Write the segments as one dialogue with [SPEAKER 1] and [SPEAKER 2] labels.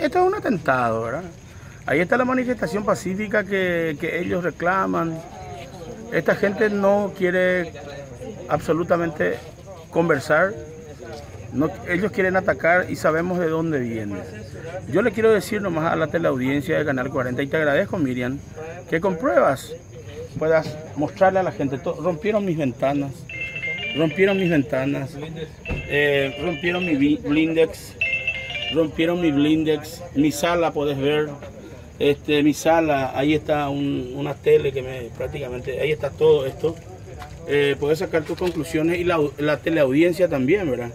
[SPEAKER 1] esto es un atentado, ¿verdad? Ahí está la manifestación pacífica que, que ellos reclaman. Esta gente no quiere absolutamente conversar. Ellos quieren atacar y sabemos de dónde viene. Yo le quiero decir nomás a la teleaudiencia de Canal 40 y te agradezco, Miriam, que con pruebas puedas mostrarle a la gente. Rompieron mis ventanas, rompieron mis ventanas, eh, rompieron mi blindex, rompieron mi blindex, mi sala podés ver, este, mi sala, ahí está un- una tele que me prácticamente, ahí está todo esto. Eh, puedes sacar tus conclusiones y la teleaudiencia también, ¿verdad?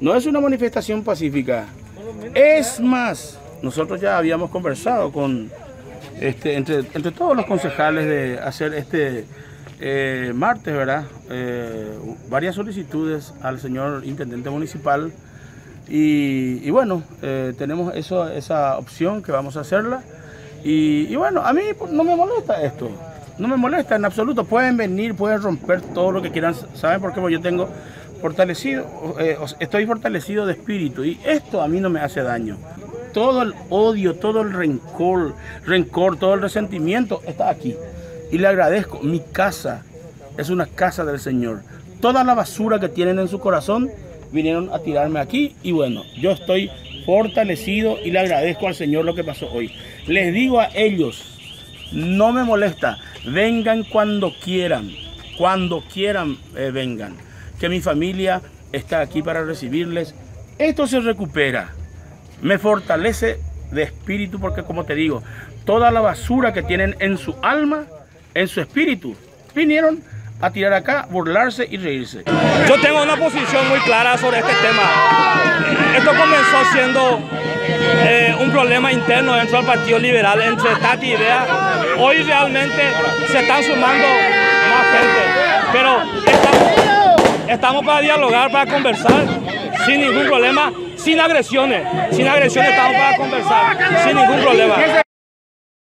[SPEAKER 1] No es una manifestación pacífica. Es más, nosotros ya habíamos conversado con, este, entre, entre todos los concejales de hacer este eh, martes, ¿verdad? Eh, varias solicitudes al señor intendente municipal y, y bueno, eh, tenemos eso, esa opción que vamos a hacerla. Y, y bueno, a mí no me molesta esto. No me molesta en absoluto. Pueden venir, pueden romper todo lo que quieran. ¿Saben por qué? Porque yo tengo fortalecido, eh, estoy fortalecido de espíritu y esto a mí no me hace daño. Todo el odio, todo el rencor, rencor, todo el resentimiento está aquí. Y le agradezco. Mi casa es una casa del Señor. Toda la basura que tienen en su corazón vinieron a tirarme aquí y bueno, yo estoy fortalecido y le agradezco al Señor lo que pasó hoy. Les digo a ellos, no me molesta, vengan cuando quieran, cuando quieran eh, vengan, que mi familia está aquí para recibirles. Esto se recupera, me fortalece de espíritu porque como te digo, toda la basura que tienen en su alma, en su espíritu, vinieron a tirar acá, burlarse y reírse.
[SPEAKER 2] Yo tengo una posición muy clara sobre este tema. Esto comenzó siendo eh, un problema interno dentro del Partido Liberal entre Tati y Bea. Hoy realmente se están sumando más gente, pero estamos, estamos para dialogar, para conversar, sin ningún problema, sin agresiones. Sin agresiones estamos para conversar, sin ningún problema.